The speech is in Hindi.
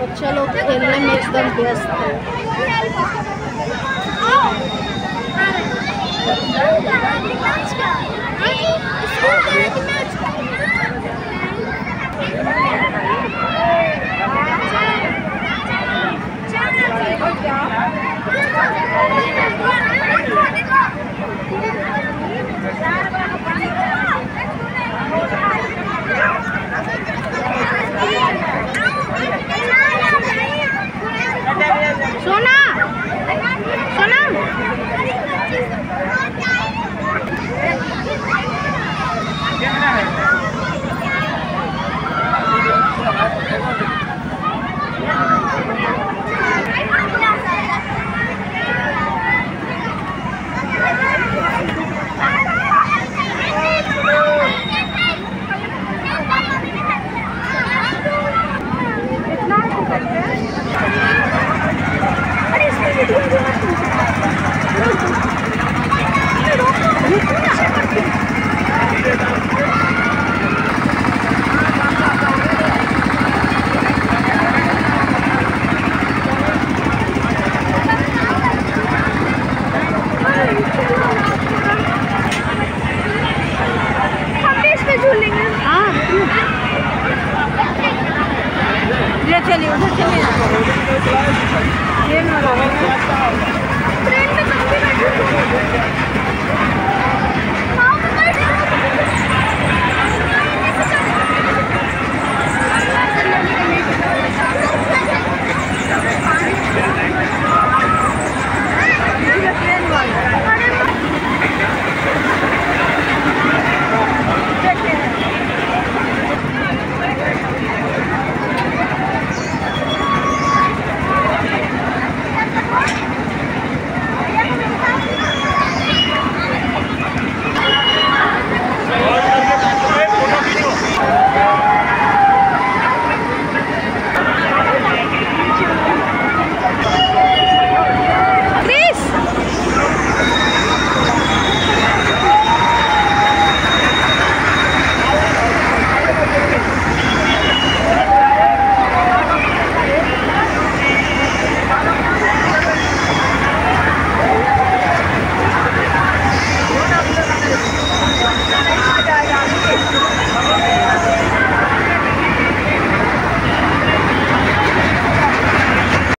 बच्चा लोग खेलने में एकदम व्यस्त है। 这里，我在这里。天哪！我们。